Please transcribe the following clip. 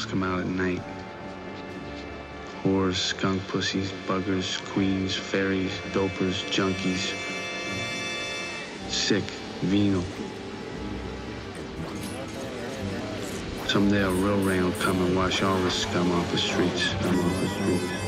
animals come out at night. Whores, skunk pussies, buggers, queens, fairies, dopers, junkies. Sick, venal. Someday a real rain will come and wash all this scum off the streets. Scum off the streets.